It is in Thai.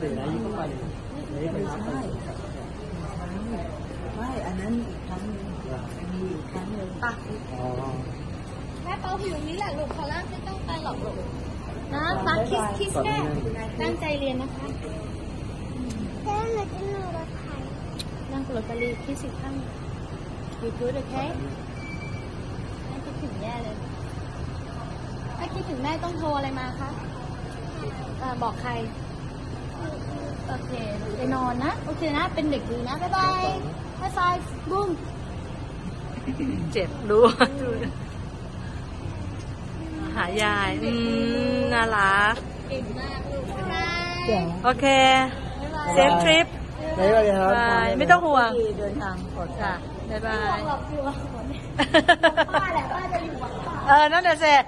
เดี๋ยวนะยิ่งเข้าไปเดี๋ยวไปรับไปไม่อันนั้นอีกครั้งหนึงมีอีกครั้งหนึงปะอ๋อแม่เปาอยู่นี้แหละลูกพอแล้วไม่ต้องไปหรอกลูกนะมาคิสคิสแม่ตั้งใจเรียนนะคะแล้วหนจะหนูรถไถนั่งรถไปรีคิสสิข้างยูทูโอเคแม่คิดถึงแย่เลย ถ้าคิดถึงแม่ต้องโทรอะไรมาคะบอกใคร โอเคไปนอนนะ โอเคนะ เป็นเด็กดีนะ บ๊ายบายบ๊ายบายบุ้มเจ็บดูดูหายายอืมน่ารักเก่งมากลูกบ๊ายบายโอเคบ๊ายบายเซฟทริปไม่เป็นไรครับบายไม่ต้องห่วงที่เดินทางปลอดภัค่ะยบ๊ายบาห่วยงหรอกกลัวป้าแหละป้าจะอยู่หวังป้าเออ นั่นแหละเสร็จ